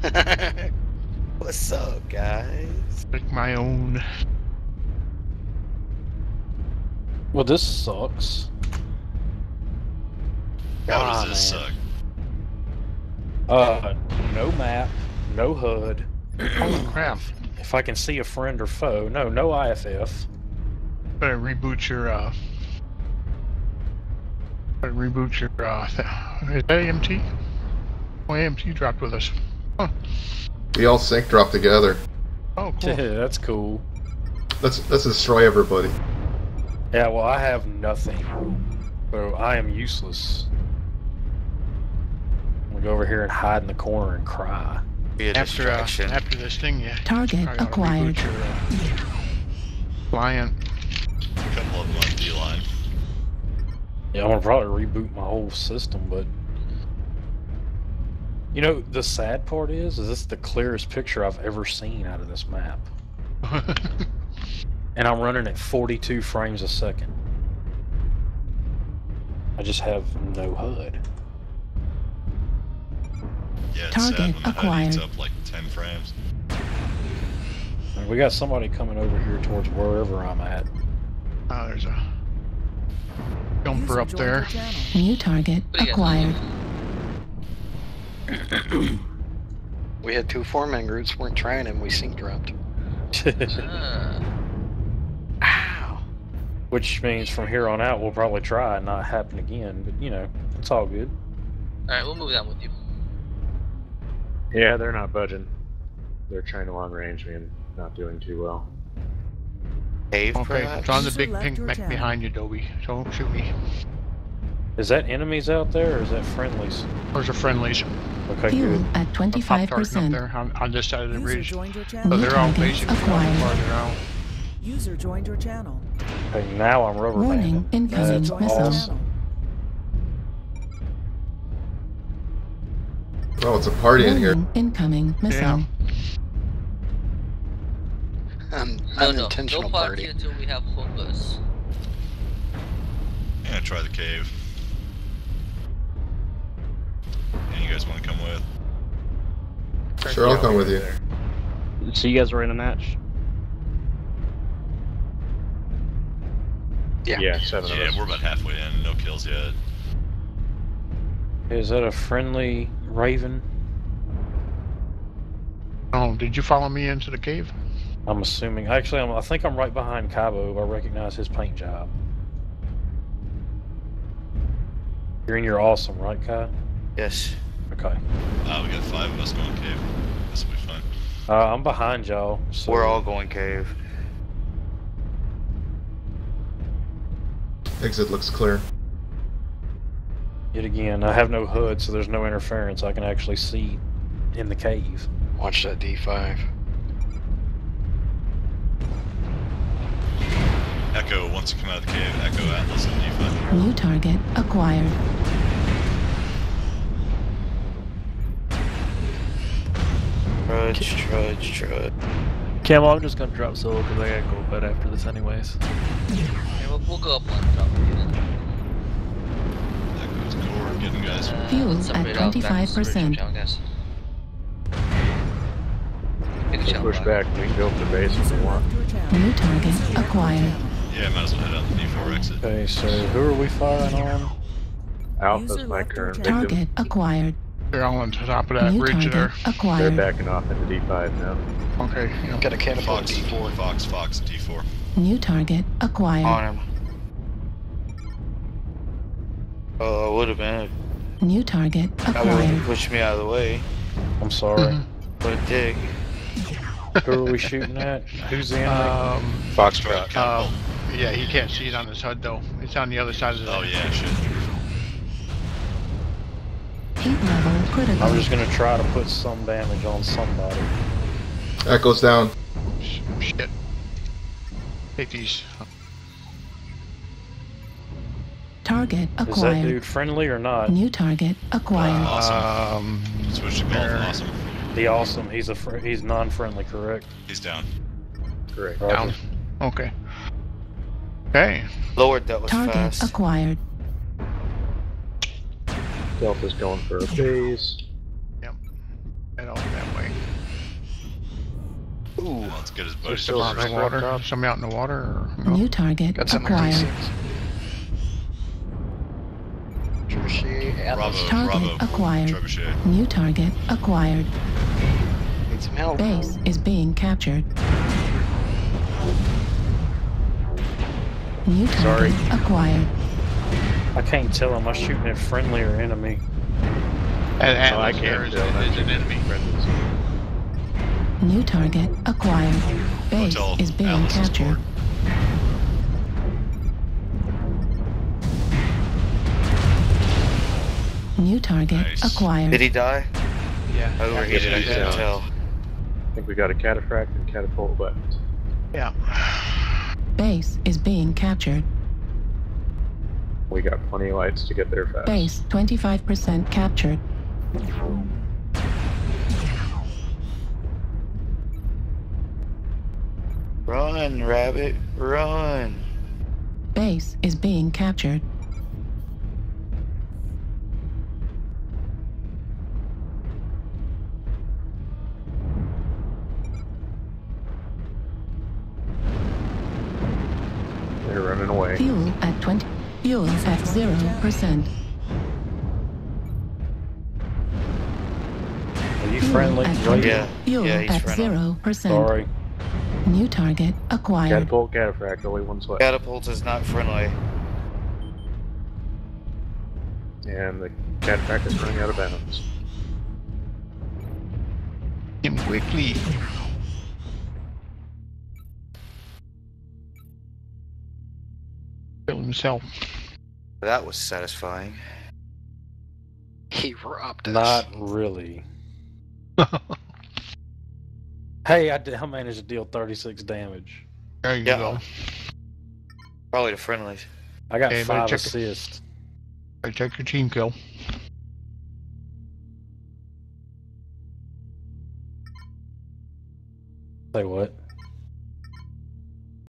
What's up, guys? Make my own. Well, this sucks. How Ah, does this man. suck? Uh, no map, no HUD. Holy crap. If I can see a friend or foe, no, no IFF. Better reboot your, uh. Better reboot your, uh. Is that AMT? Oh, AMT dropped with us. We all sync drop together. Oh, cool. That's cool. Let's let's destroy everybody. Yeah, well, I have nothing, so I am useless. I'm gonna go over here and hide in the corner and cry. Be a after, uh, distraction. after this thing, yeah. Target acquired. Reboot your, uh, client. A couple of them on D-line. Yeah, I'm gonna probably reboot my whole system, but you know, the sad part is, is this is the clearest picture I've ever seen out of this map, and I'm running at 42 frames a second. I just have no HUD. Yeah, it's Target sad when the HUD eats acquired. up like 10 frames. And we got somebody coming over here towards wherever I'm at. oh, there's a jumper up there. New target What do acquired. We had two four-man groups, weren't trying and we sync dropped. Ow! Which means from here on out, we'll probably try and not happen again. But you know, it's all good. Alright, we'll move down with you. Yeah, they're not budging. They're trying to long range me and not doing too well. Cave, Okay, perhaps? it's on the big pink your mech channel. behind you, Dobbie. Don't shoot me. Is that enemies out there, or is that friendlies? Those are friendlies. Okay, Fuel good. at A pop target up 25%. there on, on this side of the User bridge. joined your So channel. New they're all target basically acquired. farther out. User joined your channel. Okay, now I'm rubber Warning, banding. incoming That's joined missile. awesome. Oh, it's a party in here. Incoming missile. Yeah. An No, no, unintentional no party. party until we have focus. Yeah, try the cave. Guys want to come with? Sure, I'll come with you. So you guys were in a match? Yeah. Yeah, seven of us. we're about halfway in. No kills yet. Is that a friendly Raven? Oh, did you follow me into the cave? I'm assuming. Actually, I'm, I think I'm right behind Cabo. I recognize his paint job. You're in your awesome, right, Khai? Yes. Okay. Ah, we got five of us going cave. This will be fun. Uh, I'm behind y'all. So We're all going cave. Exit looks clear. Yet again, I have no HUD, so there's no interference. I can actually see in the cave. Watch that D5. Echo, once you come out of the cave, Echo Atlas and D5. New target acquired. Trudge, trudge, trudge. Cam, I'm just gonna drop solo because I gotta go to bed after this anyways. Yeah, we'll, we'll go up one top of you then. Echo's door getting guys. Uh, Fuel at separate out back to the 25%. original channel, guys. Big We'll channel push back. We can go up to base if User we want. left your channel. New target User left your acquired. channel. Yeah, might as well head out the D4 exit. Okay, so who are we firing on? Alpha's User my left current channel. victim. Target acquired. They're all on top of that New bridge target there. They're backing off into D5 now. Okay. Yeah. Got a catapult Fox, D4 Fox, Fox, D4. New target acquired. on him. Oh, I would have been. New target That would have acquired. pushed me out of the way. I'm sorry. Mhm. What a dick. who are we shooting at? Who's the enemy? Um, Foxtrot. uh, catapult. yeah, he can't see it on his HUD though. It's on the other side of the. Oh yeah, shit. Heat level critical. I'm just gonna try to put some damage on somebody. Echoes down. Shit. Take these. Target Is that acquired. dude friendly or not? New target acquired. Awesome. Um, Switch to golf. Awesome. The awesome. He's a fr- he's non-friendly, correct? He's down. Correct. Roger. down. Okay. Okay. Lowered that was target fast. acquired. Delta's going for a phase. base. Head off that way. Ooh. Let's get his boat. There's Some still out in some the water. up top. Some out in the water. Or, no? New target Got some acquired. D6s. Trebuchet, Bravo, Target bravo. acquired. Trebuchet. New target acquired. Need some help. Base is being captured. New Sorry. target acquired. I can't tell. Am I shooting at friendly or enemy? At Oh, I can't is, tell. a, is an enemy. friends. New target acquired. Base Hotel is being Atlas is captured. board. New target Nice. acquired. Did he die? Yeah. Overheated, I he's couldn't down. tell. I think we got a cataphract and catapult left. Yeah. Base is being captured. We got plenty of lights to get there fast. Base 25% captured. Run, rabbit, run. Base is being captured. They're running away. Fuel at 20. Fuel at 0%. Are you friendly? at Right? 20. Yeah, Fuel yeah, he's at friendly. 0%. Sorry. New target acquired. Catapult, cataphract, only one's left. Catapult is not friendly. And the cataphract is running out of bounds. Him quickly. Himself. That was satisfying. He robbed us. Not really. Hey, I, did, I managed to deal 36 damage. There you Yeah. go. Probably the friendlies. I got Okay, better five check it. assists. I take your team kill. Say what?